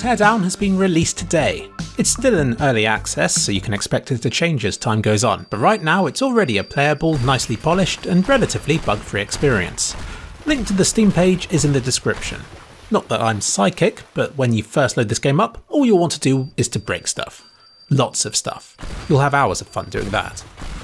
Teardown has been released today. It's still in early access, so you can expect it to change as time goes on, but right now it's already a playable, nicely polished, and relatively bug free experience. Link to the Steam page is in the description. Not that I'm psychic, but when you first load this game up, all you'll want to do is to break stuff. Lots of stuff. You'll have hours of fun doing that.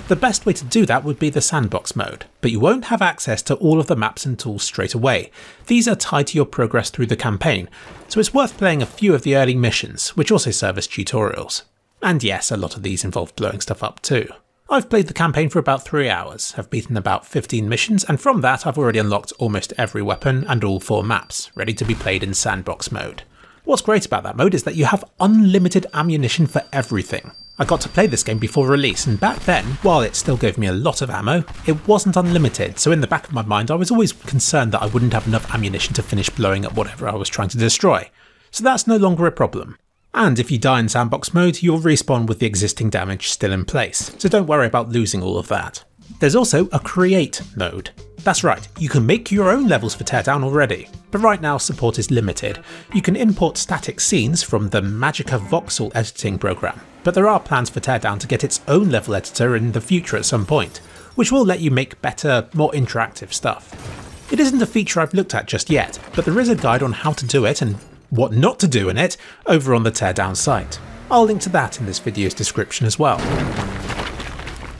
The best way to do that would be the sandbox mode, but you won't have access to all of the maps and tools straight away. These are tied to your progress through the campaign, so it's worth playing a few of the early missions, which also serve as tutorials. And yes, a lot of these involve blowing stuff up too. I've played the campaign for about 3 hours, have beaten about 15 missions, and from that I've already unlocked almost every weapon and all 4 maps, ready to be played in sandbox mode. What's great about that mode is that you have unlimited ammunition for everything. I got to play this game before release, and back then, while it still gave me a lot of ammo, it wasn't unlimited, so in the back of my mind I was always concerned that I wouldn't have enough ammunition to finish blowing up whatever I was trying to destroy. So that's no longer a problem. And if you die in sandbox mode, you'll respawn with the existing damage still in place, so don't worry about losing all of that. There's also a create mode. That's right, you can make your own levels for Teardown already, but right now support is limited. You can import static scenes from the Magica Voxel editing program, but there are plans for Teardown to get its own level editor in the future at some point, which will let you make better, more interactive stuff. It isn't a feature I've looked at just yet, but there is a guide on how to do it and what not to do in it over on the Teardown site. I'll link to that in this video's description as well.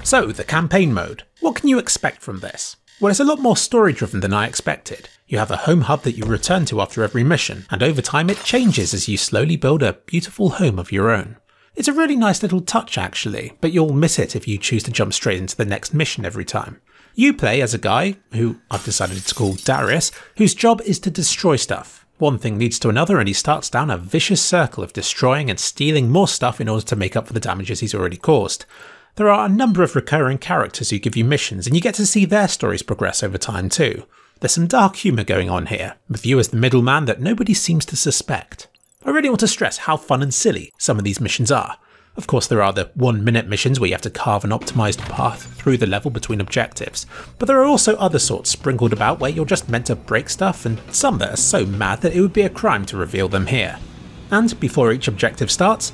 So, the campaign mode. What can you expect from this? Well, it's a lot more story driven than I expected. You have a home hub that you return to after every mission, and over time it changes as you slowly build a beautiful home of your own. It's a really nice little touch actually, but you'll miss it if you choose to jump straight into the next mission every time. You play as a guy, who I've decided to call Darius, whose job is to destroy stuff. One thing leads to another and he starts down a vicious circle of destroying and stealing more stuff in order to make up for the damages he's already caused. There are a number of recurring characters who give you missions, and you get to see their stories progress over time too. There's some dark humour going on here, with you as the middleman that nobody seems to suspect. I really want to stress how fun and silly some of these missions are. Of course, there are the one minute missions where you have to carve an optimised path through the level between objectives, but there are also other sorts sprinkled about where you're just meant to break stuff, and some that are so mad that it would be a crime to reveal them here. And before each objective starts,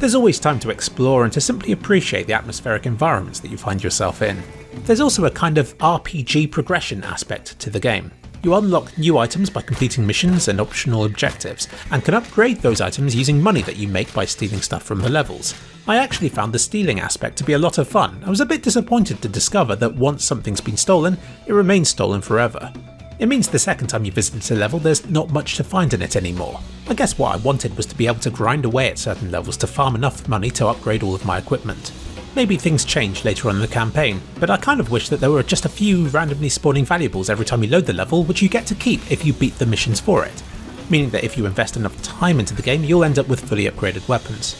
there's always time to explore and to simply appreciate the atmospheric environments that you find yourself in. There's also a kind of RPG progression aspect to the game. You unlock new items by completing missions and optional objectives, and can upgrade those items using money that you make by stealing stuff from the levels. I actually found the stealing aspect to be a lot of fun. I was a bit disappointed to discover that once something's been stolen, it remains stolen forever. It means the second time you visit a level there's not much to find in it anymore. I guess what I wanted was to be able to grind away at certain levels to farm enough money to upgrade all of my equipment. Maybe things change later on in the campaign, but I kind of wish that there were just a few randomly spawning valuables every time you load the level which you get to keep if you beat the missions for it, meaning that if you invest enough time into the game you'll end up with fully upgraded weapons.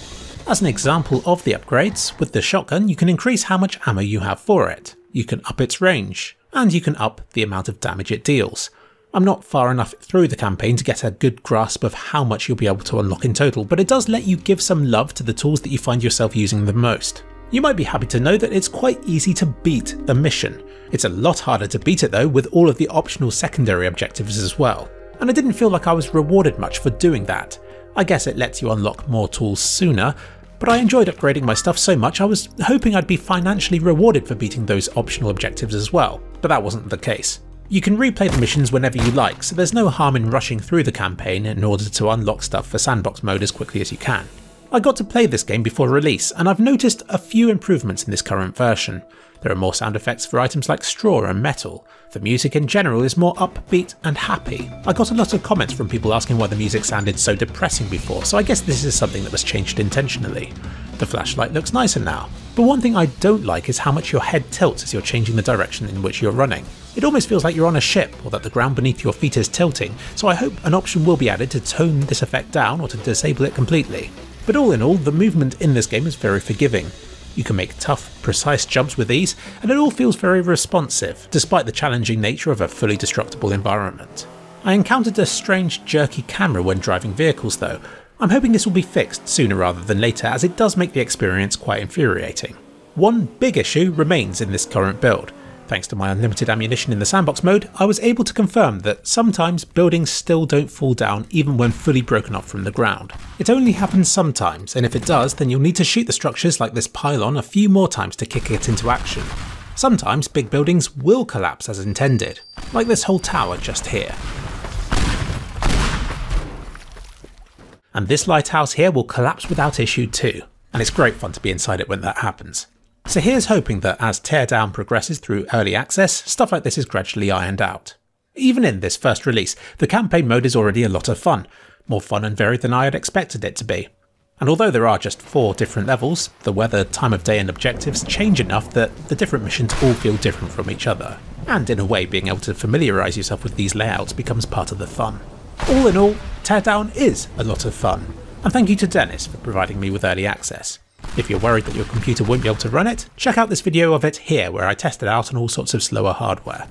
As an example of the upgrades, with the shotgun you can increase how much ammo you have for it, you can up its range, and you can up the amount of damage it deals. I'm not far enough through the campaign to get a good grasp of how much you'll be able to unlock in total, but it does let you give some love to the tools that you find yourself using the most. You might be happy to know that it's quite easy to beat the mission. It's a lot harder to beat it though with all of the optional secondary objectives as well, and I didn't feel like I was rewarded much for doing that. I guess it lets you unlock more tools sooner, but I enjoyed upgrading my stuff so much I was hoping I'd be financially rewarded for beating those optional objectives as well, but that wasn't the case. You can replay the missions whenever you like, so there's no harm in rushing through the campaign in order to unlock stuff for sandbox mode as quickly as you can. I got to play this game before release, and I've noticed a few improvements in this current version. There are more sound effects for items like straw and metal. The music in general is more upbeat and happy. I got a lot of comments from people asking why the music sounded so depressing before, so I guess this is something that was changed intentionally. The flashlight looks nicer now. But one thing I don't like is how much your head tilts as you're changing the direction in which you're running. It almost feels like you're on a ship or that the ground beneath your feet is tilting, so I hope an option will be added to tone this effect down or to disable it completely. But all in all, the movement in this game is very forgiving. You can make tough, precise jumps with ease, and it all feels very responsive, despite the challenging nature of a fully destructible environment. I encountered a strange jerky camera when driving vehicles though. I'm hoping this will be fixed sooner rather than later as it does make the experience quite infuriating. One big issue remains in this current build. Thanks to my unlimited ammunition in the sandbox mode, I was able to confirm that sometimes buildings still don't fall down even when fully broken up from the ground. It only happens sometimes, and if it does, then you'll need to shoot the structures like this pylon a few more times to kick it into action. Sometimes big buildings will collapse as intended, like this whole tower just here. And this lighthouse here will collapse without issue too, and it's great fun to be inside it when that happens. So here's hoping that as Teardown progresses through early access, stuff like this is gradually ironed out. Even in this first release, the campaign mode is already a lot of fun, more fun and varied than I had expected it to be. And although there are just four different levels, the weather, time of day and objectives change enough that the different missions all feel different from each other. And in a way, being able to familiarise yourself with these layouts becomes part of the fun. All in all, Teardown is a lot of fun, and thank you to Dennis for providing me with early access. If you're worried that your computer won't be able to run it, check out this video of it here where I test it out on all sorts of slower hardware.